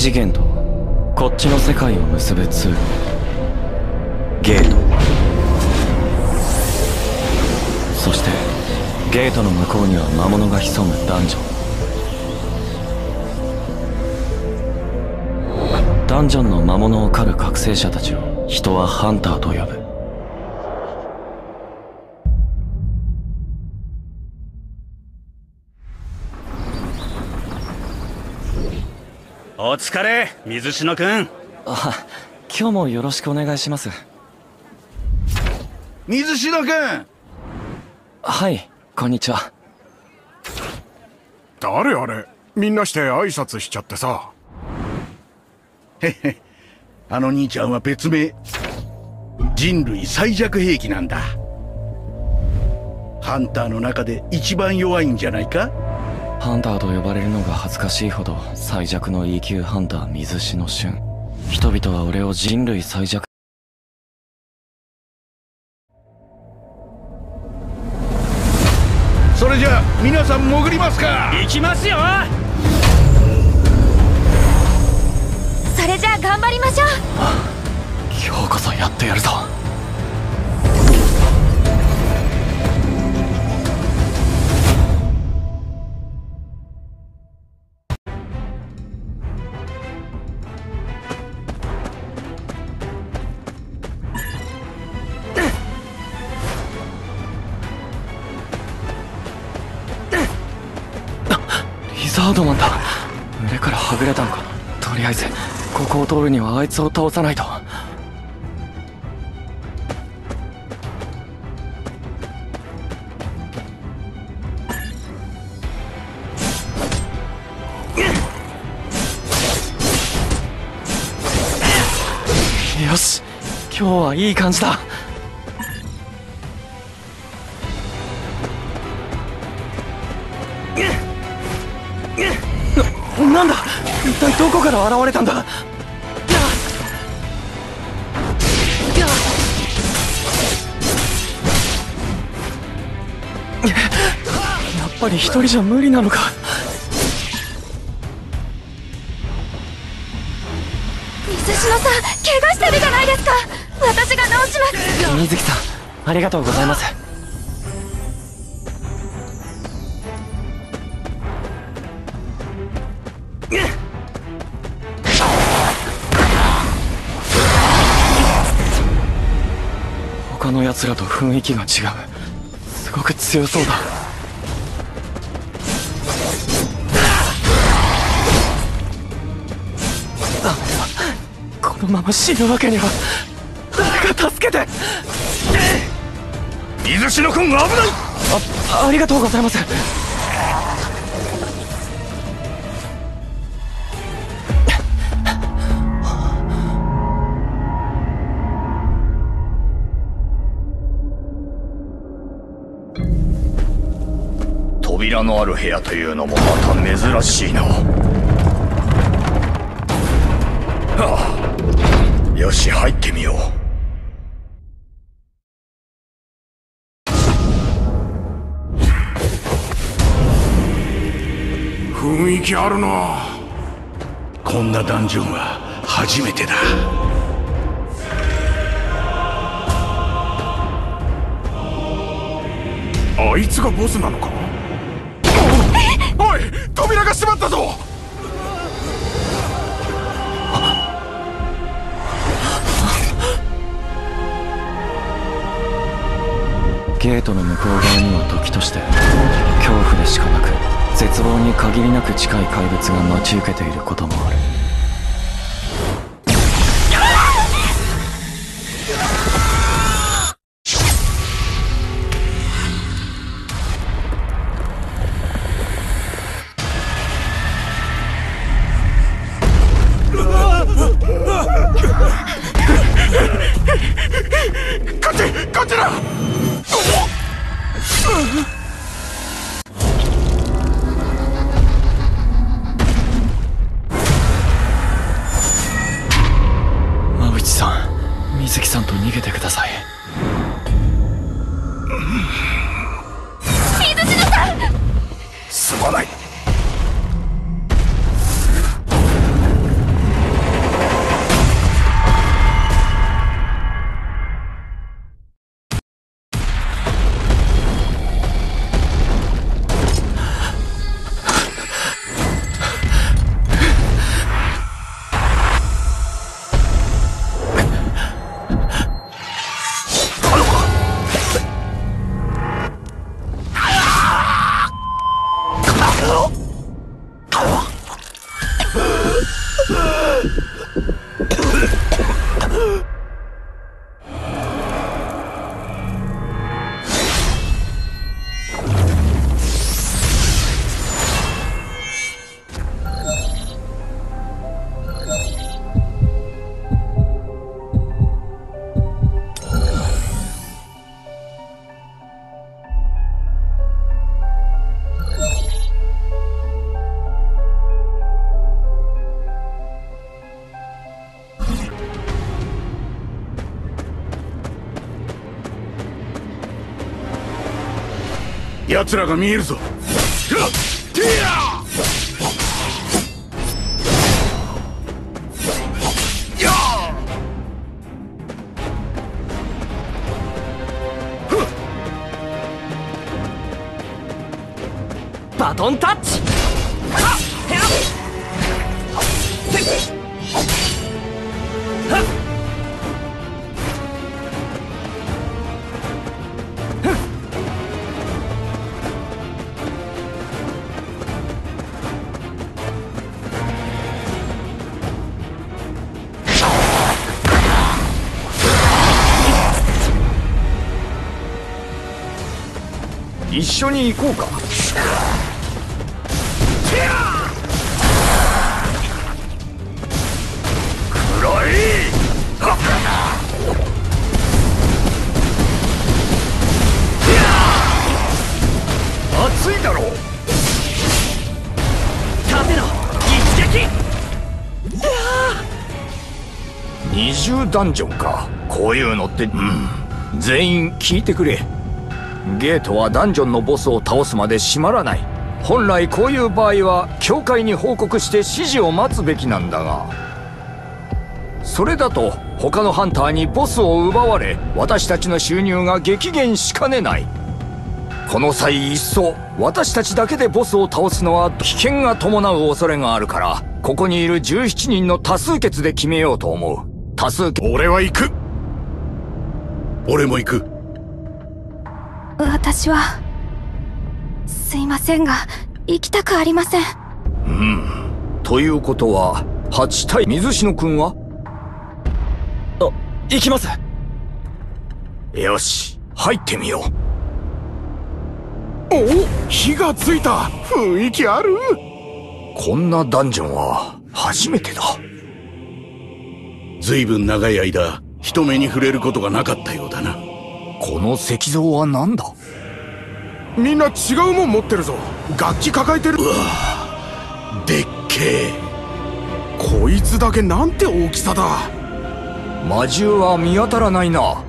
次元とこっちの世界を結ぶ通路。ゲート。そしてゲートの向こうには魔物が潜むダンジョン。ダンジョンの魔物を狩る覚醒者たちを人はハンターと呼ぶ。お疲れ水篠くんあ今日もよろしくお願いします。水篠くんはいこんにちは。誰あれみんなして挨拶しちゃってさ。へへあの兄ちゃんは別名。人類最弱兵器なんだ。ハンターの中で一番弱いんじゃないか？ハンターと呼ばれるのが恥ずかしいほど最弱の E 級ハンター水篠俊。人々は俺を人類最弱。それじゃあ皆さん潜りますか。行きますよ。それじゃあ頑張りましょう。今日こそやってやるぞードマンだ。群れからはぐれたのか。とりあえずここを通るにはあいつを倒さないと。よし今日はいい感じだ。体どこから現れたんだ。やっぱり一人じゃ無理なのか。水篠さん怪我してるじゃないですか。私が直します。水木さんありがとうございますらと雰囲気が違う。すごく強そうだ。このまま死ぬわけには誰か助けて。水篠くん危ない。あありがとうございます扉のある部屋というのもまた珍しいな。はあ。よし入ってみよう。雰囲気あるな。こんなダンジョンは初めてだ。あいつがボスなのか？い扉が閉まったぞ。ゲートの向こう側には時として恐怖でしかなく絶望に限りなく近い怪物が待ち受けていることもある。奴らが見えるぞ。緒に行こうか。熱いだろ。う立てろ。一撃。二重ダンジョンか。こういうのってうん。全員聞いてくれゲートはダンジョンのボスを倒すまで閉まらない。本来こういう場合は教会に報告して指示を待つべきなんだが。それだと他のハンターにボスを奪われ私たちの収入が激減しかねない。この際いっそ私たちだけでボスを倒すのは危険が伴う恐れがあるからここにいる17人の多数決で決めようと思う。多数決。俺は行く俺も行く。私はすいませんが行きたくありません。ということは8対水篠君は？あ行きます。よし入ってみよお火がついた。雰囲気ある。うこんなダンジョンは初めてだ。ずいぶん長い間人目に触れることがなかったようだな。この石像は何だ？みんな違うもん持ってるぞ。楽器抱えてる。でっけえ。こいつだけなんて大きさだ。魔獣は見当たらないな。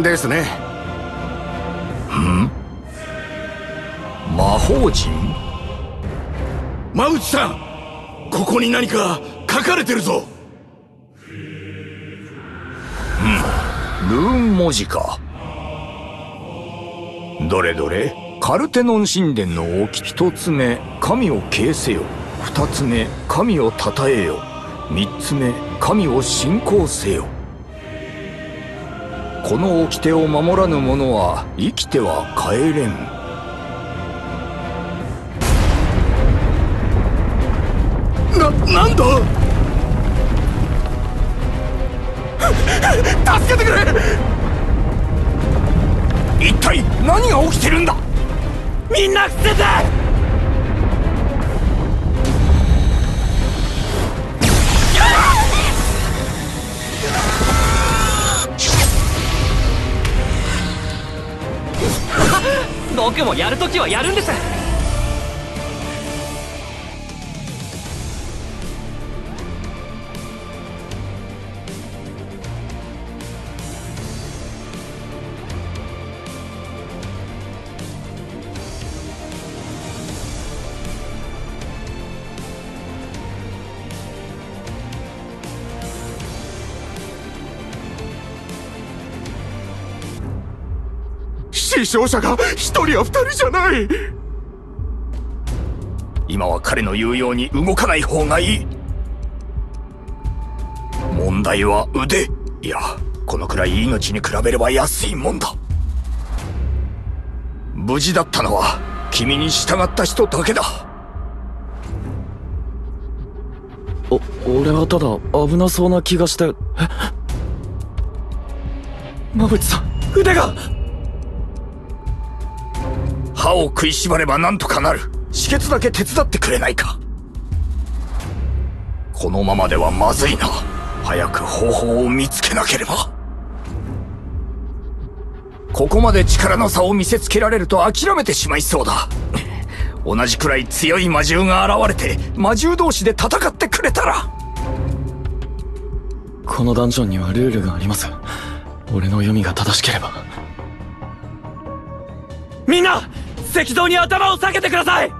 ですね。魔法陣？真内さんここに何か書かれてるぞ。ルーン文字かどれどれ？カルテノン神殿の大き一つ目神を敬せよ。二つ目神を称えよ。三つ目神を信仰せよ。この掟を守らぬ者は生きては帰れん。ななんだ？助けてくれ一体何が起きてるんだ？みんな伏せて！僕もやるときはやるんです。死傷者が一人や二人じゃない。今は彼の言うように動かない方がいい。問題は腕。いやこのくらい命に比べれば安いもんだ。無事だったのは君に従った人だけだ。お俺はただ危なそうな気がして。え？馬淵さん腕が！歯を食いしばればなんとかなる。止血だけ手伝ってくれないか。このままではまずいな。早く方法を見つけなければ。ここまで力の差を見せつけられると諦めてしまいそうだ。同じくらい強い魔獣が現れて魔獣同士で戦ってくれたら。このダンジョンにはルールがあります。俺の読みが正しければ。みんな石像に頭を下げてください。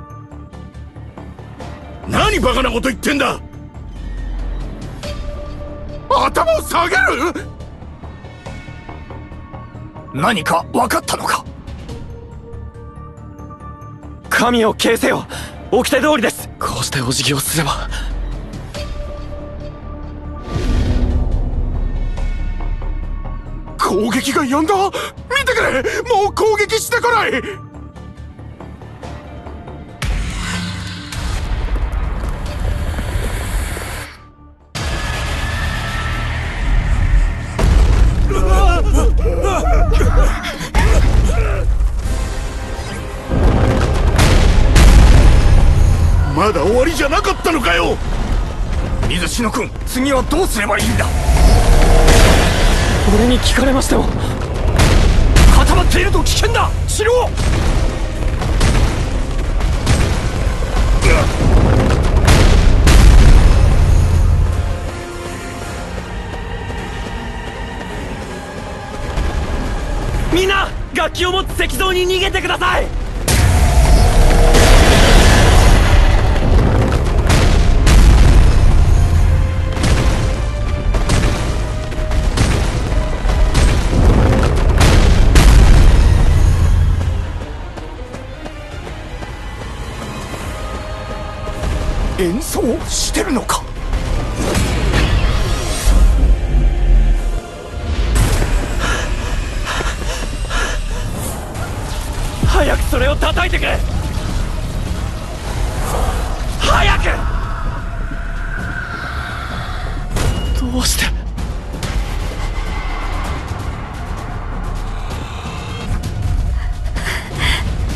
何バカなこと言ってんだ。頭を下げる？何か分かったのか？神を消せよ。掟通りです。こうしてお辞儀をすれば。攻撃が止んだ？見てくれ！もう攻撃してこないじゃなかったのかよ。水篠君次はどうすればいいんだ？俺に聞かれましても。固まっていると危険だ！しろみんな楽器を持つ石像に逃げてください演奏してるのか？早くそれを叩いてくれ！早く！どうして？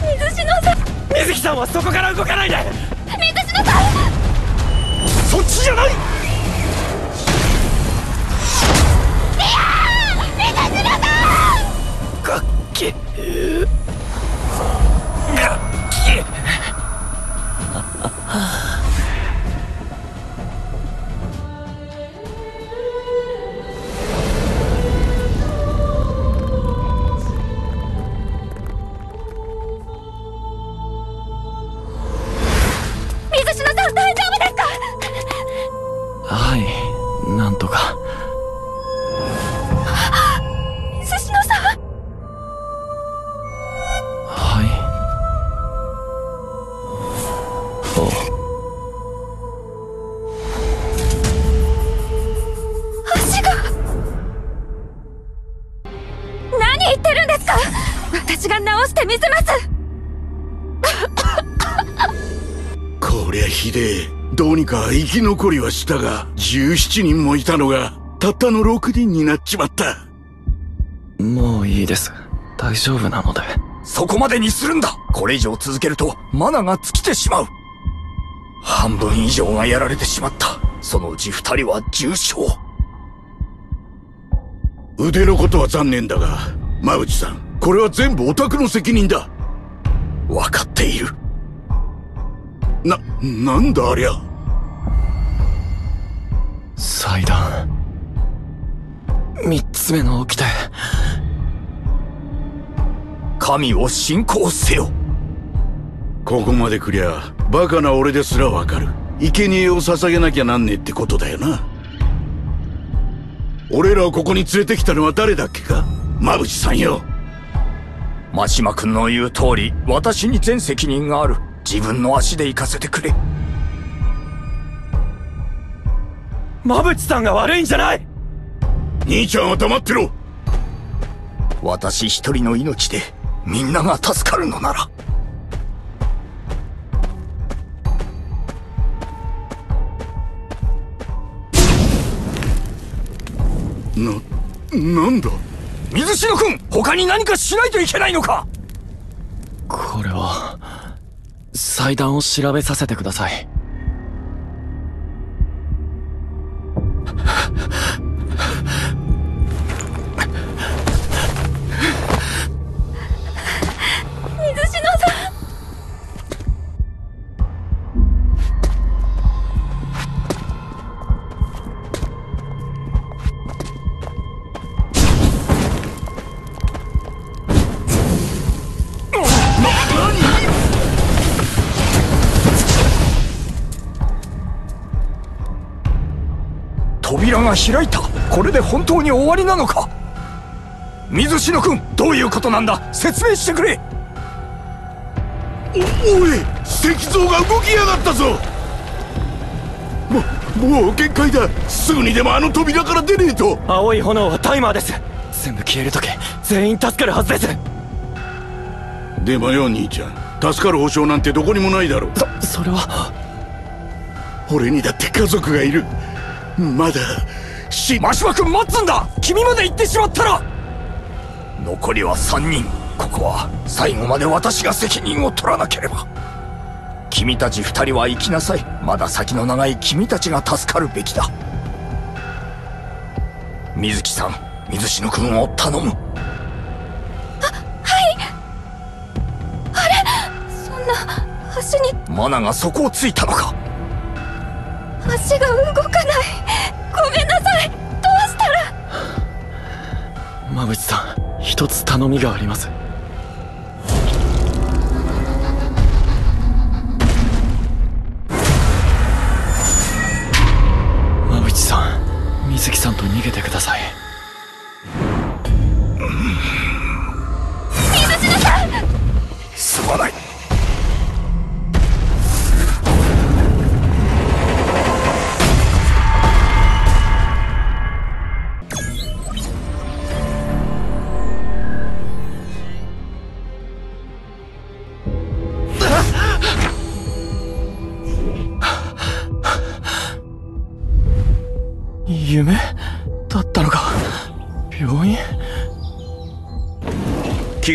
水篠さん！水木さんはそこから動かないでちじゃない。生き残りはしたが17人もいたのがたったの6人になっちまった。もういいです。大丈夫なので。そこまでにするんだ！これ以上続けるとマナが尽きてしまう。半分以上がやられてしまった。そのうち二人は重傷。腕のことは残念だが馬内さんこれは全部オタクの責任だ。分かっている。ななんだありゃ祭壇三つ目の掟。神を信仰せよ。ここまで来りゃバカな俺ですらわかる。生贄を捧げなきゃなんねえってことだよな。俺らをここに連れてきたのは誰だっけか？馬淵さんよ。真島君の言う通り私に全責任がある。自分の足で行かせてくれ馬淵さんが悪いんじゃない！兄ちゃんは黙ってろ。私一人の命でみんなが助かるのなら。な、なんだ？水篠君他に何かしないといけないのか！これは祭壇を調べさせてくださいが開いた。これで本当に終わりなのか？水篠君どういうことなんだ？説明してくれ。おおい石像が動きやがったぞ。ももう限界だ。すぐにでもあの扉から出ねえと。青い炎はタイマーです。全部消えるとき全員助かるはずです。でもよ兄ちゃん。助かる保証なんてどこにもないだろそそれは。俺にだって家族がいるまだし真島君待つんだ。君まで行ってしまったら。残りは3人。ここは最後まで私が責任を取らなければ。君たち2人は行きなさい。まだ先の長い君たちが助かるべきだ。水木さん水篠君を頼む。そんな足に。マナがそこをついたのか。足が動かない馬淵さん一つ頼みがあります。馬淵さん水木さんと逃げてください。すまない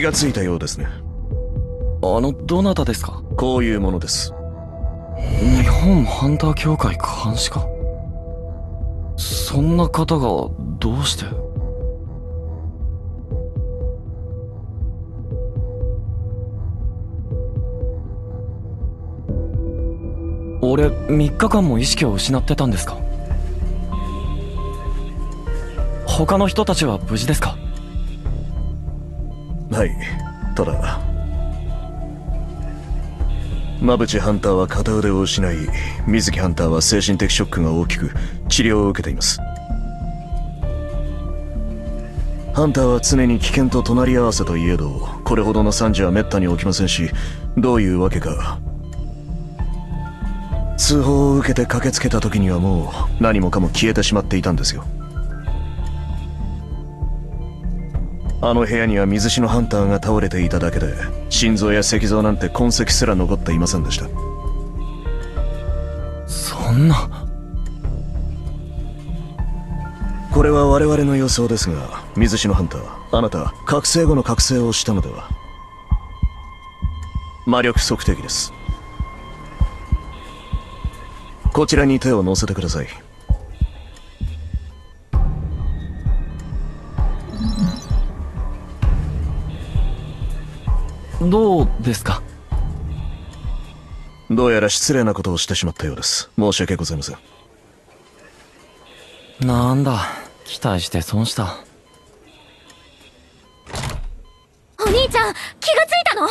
がついたようですね。あのどなたですか？こういうものです。日本ハンター協会監視課？そんな方がどうして？俺3日間も意識を失ってたんですか？他の人たちは無事ですか？はい。ただ馬淵ハンターは片腕を失い水木ハンターは精神的ショックが大きく治療を受けています。ハンターは常に危険と隣り合わせといえどこれほどの惨事は滅多に起きませんしどういうわけか。通報を受けて駆けつけた時にはもう何もかも消えてしまっていたんですよ。あの部屋には水死のハンターが倒れていただけで心臓や石像なんて痕跡すら残っていませんでした。そんな。これは我々の予想ですが水死のハンターあなた覚醒後の覚醒をしたのでは？魔力測定器です。こちらに手を乗せてくださいどうですか？どうやら失礼なことをしてしまったようです。申し訳ございません。なんだ？期待して損した。お兄ちゃん気がついたの？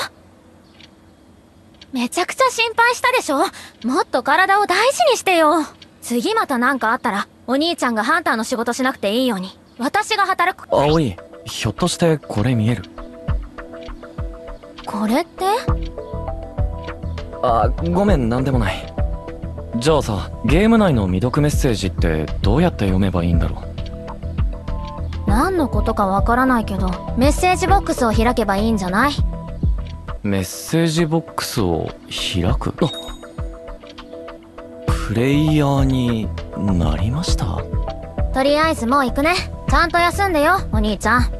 めちゃくちゃ心配したでしょ？もっと体を大事にしてよ。次また何かあったらお兄ちゃんがハンターの仕事しなくていいように。私が働く。葵ひょっとしてこれ見える？これって？あごめんなんでもない。じゃあさゲーム内の未読メッセージってどうやって読めばいいんだろ何のことかわからないけどメッセージボックスを開けばいいんじゃない？うメッセージボックスを開く？あプレイヤーになりました？とりあえずもう行くね。ちゃんと休んでよお兄ちゃん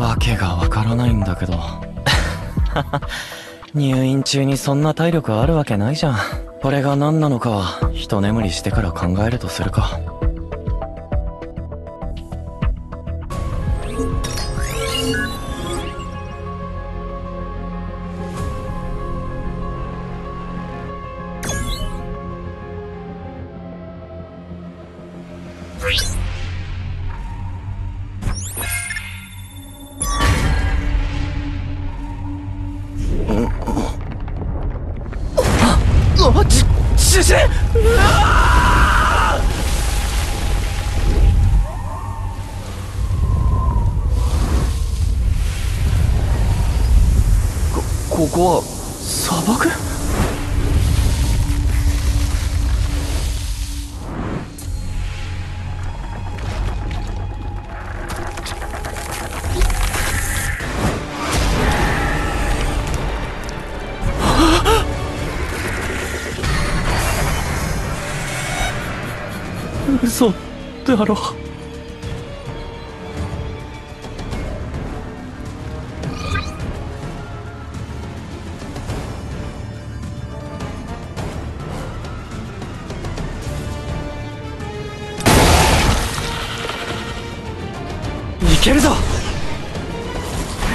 わけがわからないんだけど。入院中にそんな体力あるわけないじゃん。これが何なのかは一眠りしてから考えるとするか。あちちちうわここは砂漠？だろいけるぞ。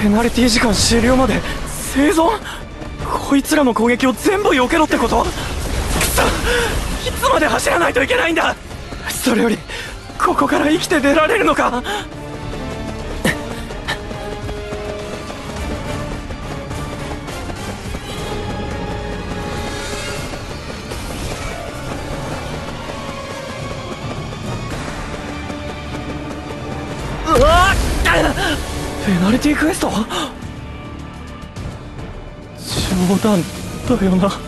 ペナルティ時間終了まで生存。こいつらの攻撃を全部避けろってこと。くそ。いつまで走らないといけないんだ。それよりこから生きて出られるのか？うわっペナルティークエスト？冗談だよな。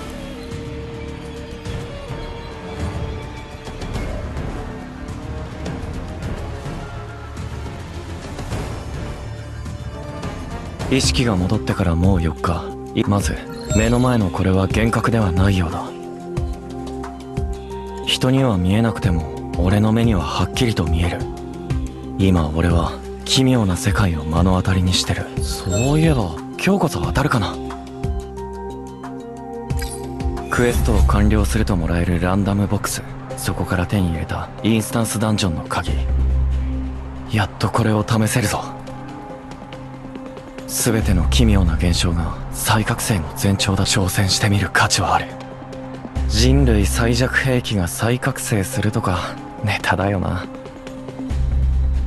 意識が戻ってからもう4日。まず目の前のこれは幻覚ではないようだ。人には見えなくても俺の目にははっきりと見える。今俺は奇妙な世界を目の当たりにしてる。そういえば今日こそ当たるかな。クエストを完了するともらえるランダムボックス。そこから手に入れたインスタンスダンジョンの鍵。やっとこれを試せるぞ。全ての奇妙な現象が再覚醒の前兆だ挑戦してみる価値はある。人類最弱兵器が再覚醒するとかネタだよな。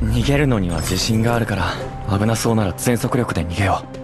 逃げるのには自信があるから危なそうなら全速力で逃げよう。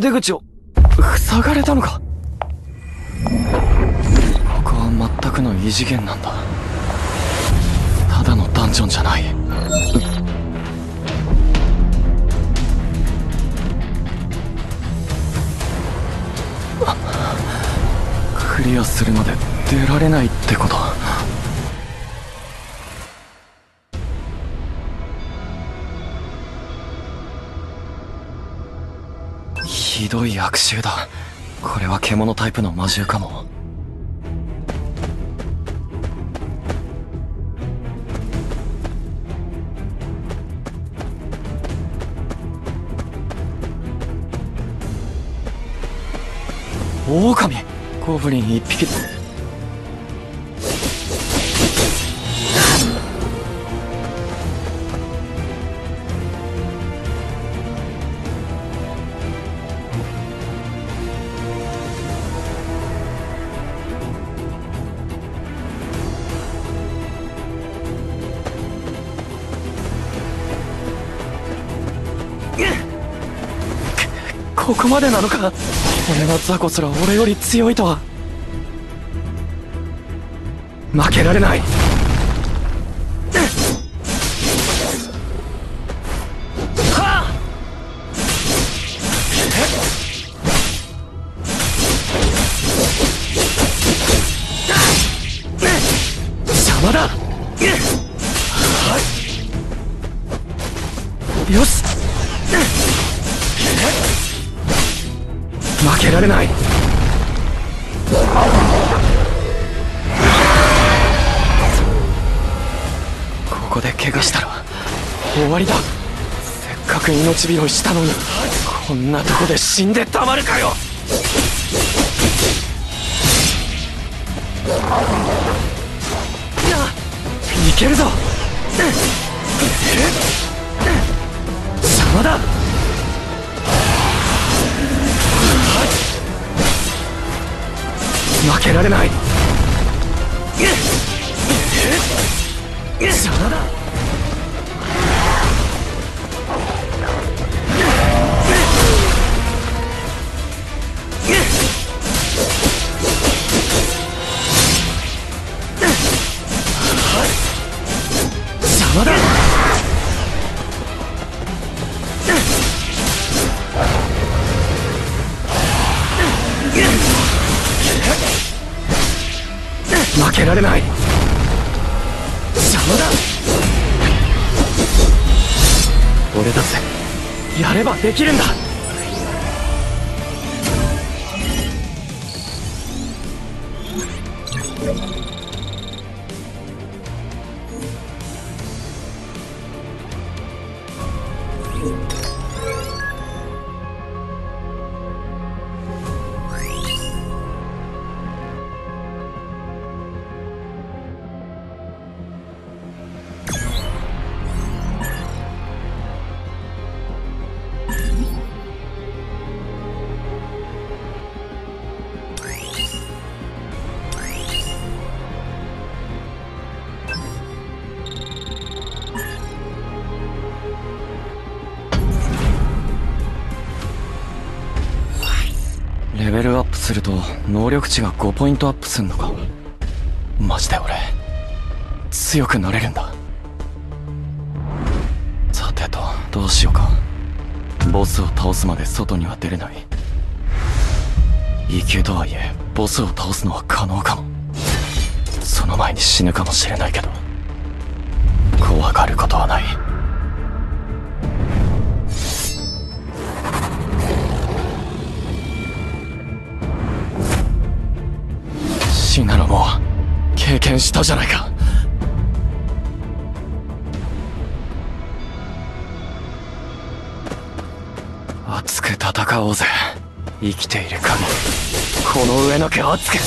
出口を。塞がれたのか。ここは全くの異次元なんだ。ただのダンジョンじゃない。クリアするまで出られないってこと。悪臭だ。これは獣タイプの魔獣かも。オオカミゴブリン1匹。ここまでなのか？俺の雑魚すら俺より強いとは。負けられない。怪我したら終わりだ。せっかく命拾いしたのにこんなとこで死んでたまるかよ。いけるぞ。邪魔だ。負けられない。邪魔だ。できるんだ。すると能力値が5ポイントアップすんのか。マジで俺強くなれるんだ。さてとどうしようか。ボスを倒すまで外には出れない。異級とはいえボスを倒すのは可能かも。その前に死ぬかもしれないけど怖がることはない。験したじゃないか。熱く戦おうぜ。生きている限りこの上の毛熱く。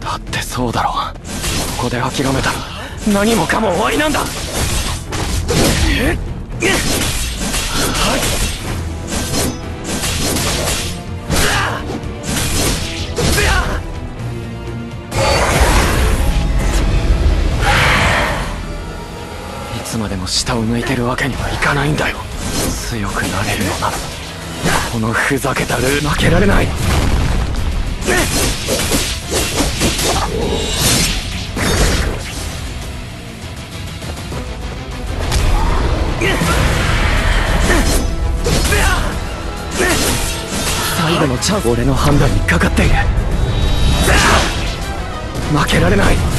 だってそうだろここで諦めたら何もかも終わりなんだ。いつまでも下を向いてるわけにはいかないんだよ。強くなれるのならこのふざけたルー負けられない。最後のチャンス。俺の判断にかかっている。負けられない。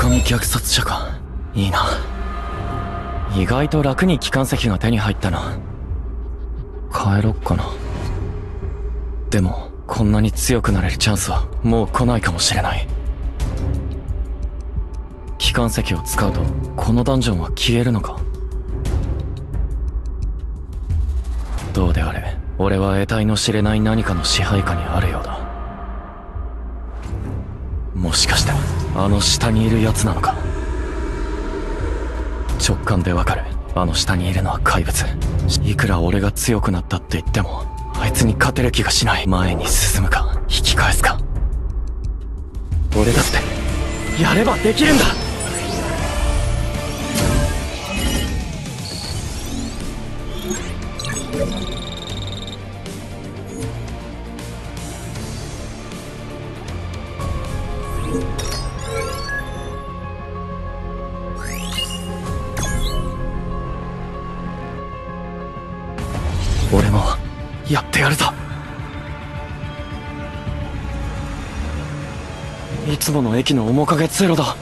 狼虐殺者か？いいな。意外と楽に機関石が手に入ったな。帰ろっかな。でもこんなに強くなれるチャンスはもう来ないかもしれない。機関石を使うとこのダンジョンは消えるのか？どうであれ俺は得体の知れない何かの支配下にあるようだ。もしかしてあの下にいる奴なのか？直感でわかる。あの下にいるのは怪物。いくら俺が強くなったって言ってもあいつに勝てる気がしない。前に進むか引き返すか。俺だってやればできるんだ！いつもの駅の面影通路だ。あ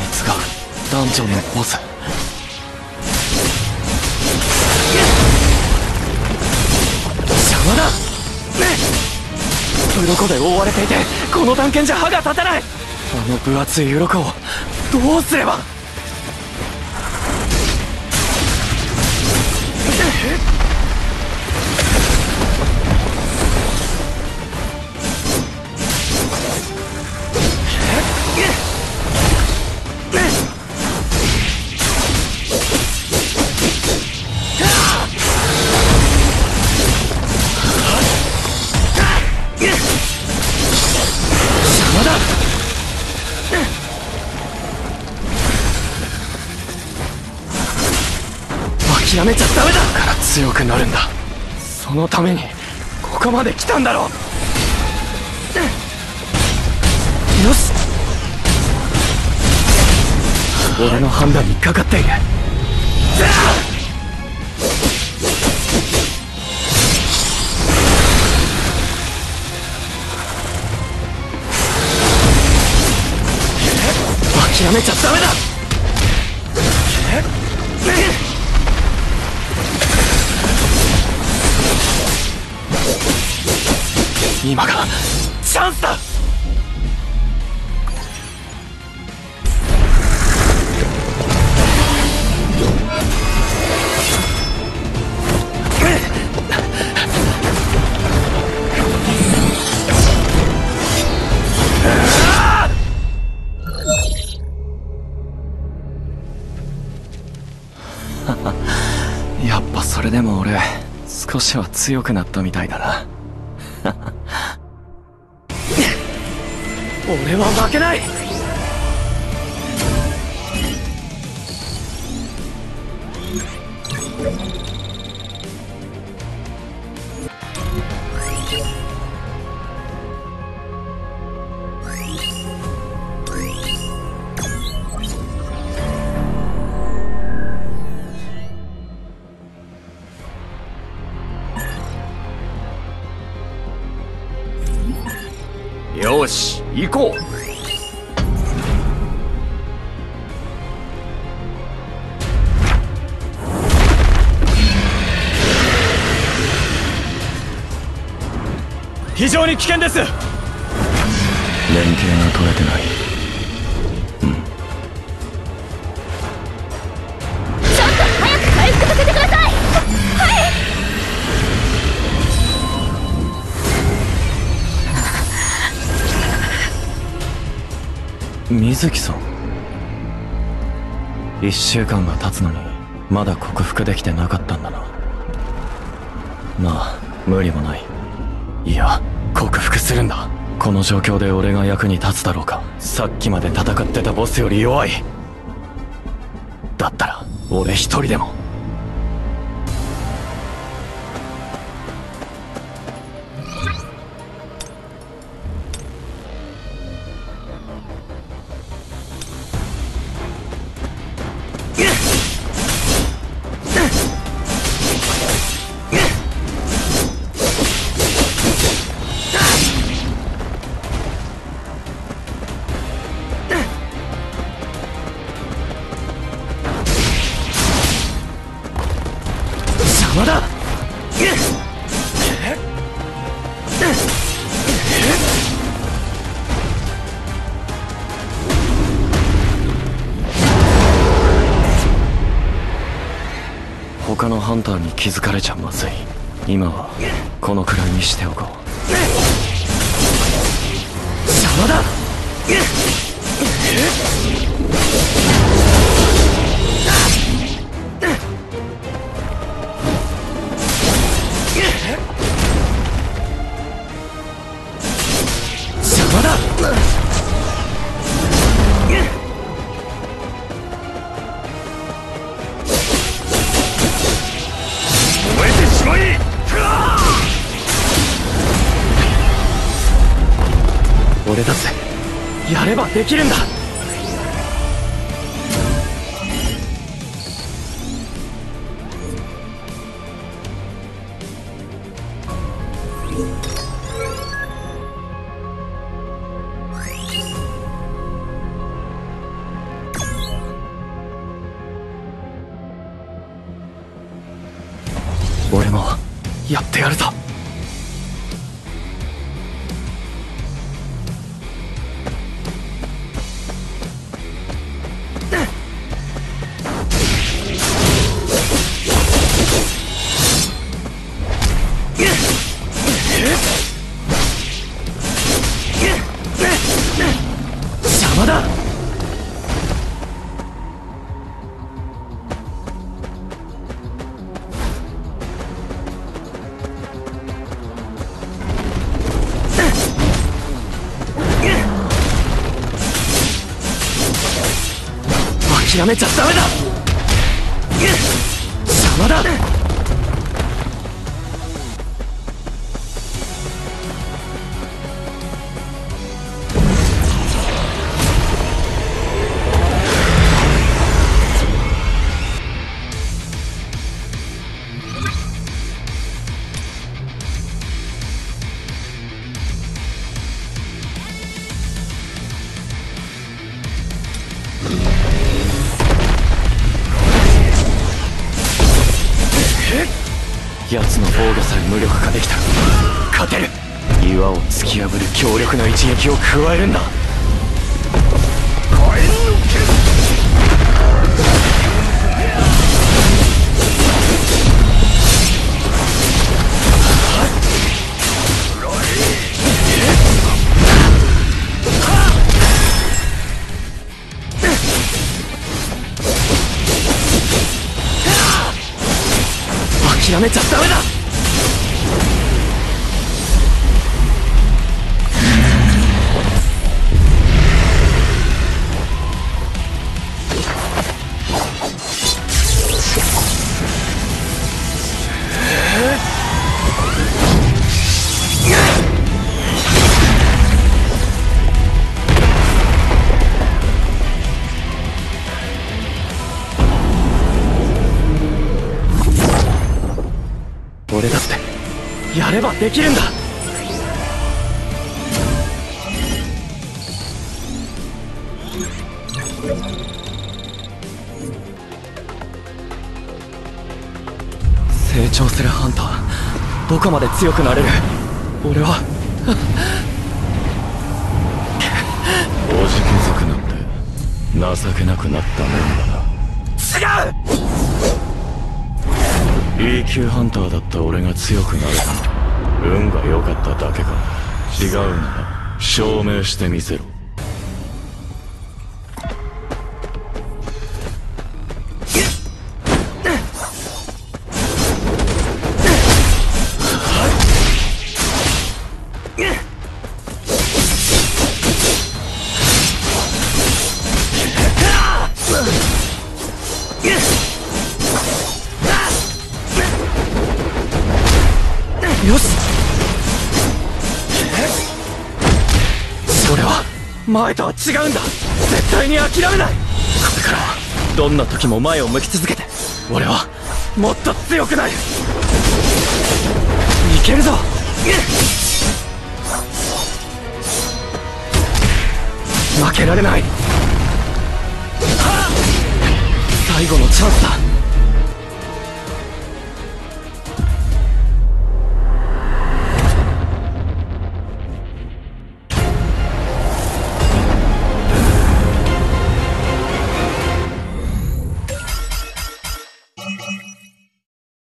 いつがダンジョンのボス。邪魔だ。鱗で覆われていてこの探検じゃ歯が立たない。の分厚い鱗をどうすればめちゃダメだ。から強くなるんだ。そのためにここまで来たんだろう。よし。俺の判断にかかっている。諦めちゃダメだ。今がチャンスだ。やっぱそれでも俺少しは強くなったみたいだな。俺は負けない。非常に危険です。連携が取れてない。ちょっと早く回復させてください。はい。水木さん。一週間が経つのにまだ克服できてなかったんだな。まあ無理もない。いや克服するんだ。この状況で俺が役に立つだろうか。さっきまで戦ってたボスより弱い。だったら俺一人でも。他のハンターに気づかれちゃまずい。今はこのくらいにしておこう。邪魔だ！できるんだ。めちゃダメだえるんだ。できるんだ。成長するハンターどこまで強くなれる？俺は。おじけ族なんて情けなくなったもんだな。違う！E 級ハンターだった俺が強くなれたの運が良かっただけか。違うなら証明してみせろ。前とは違うんだ。絶対に諦めない。これからはどんな時も前を向き続けて俺はもっと強くなる。いけるぞ。負けられない。最後のチャンスだ。